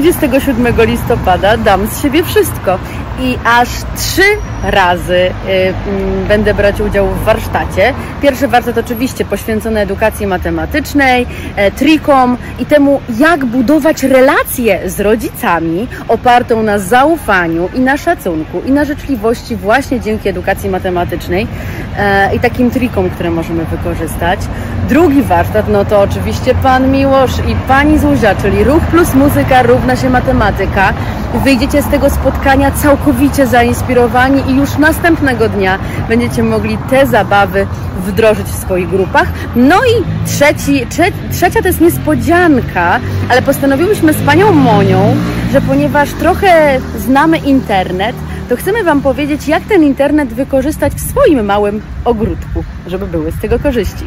27 listopada dam z siebie wszystko i aż trzy razy y, mm, będę brać udział w warsztacie. Pierwszy warsztat oczywiście poświęcony edukacji matematycznej, e, trikom i temu, jak budować relacje z rodzicami opartą na zaufaniu i na szacunku i na życzliwości właśnie dzięki edukacji matematycznej e, i takim trikom, które możemy wykorzystać. Drugi warsztat, no to oczywiście Pan Miłosz i Pani Zuzia, czyli ruch plus muzyka równa się matematyka. Wyjdziecie z tego spotkania całkowicie zainspirowani i już następnego dnia będziecie mogli te zabawy wdrożyć w swoich grupach. No i trzeci, trze, trzecia to jest niespodzianka, ale postanowiłyśmy z Panią Monią, że ponieważ trochę znamy internet, to chcemy Wam powiedzieć, jak ten internet wykorzystać w swoim małym ogródku, żeby były z tego korzyści.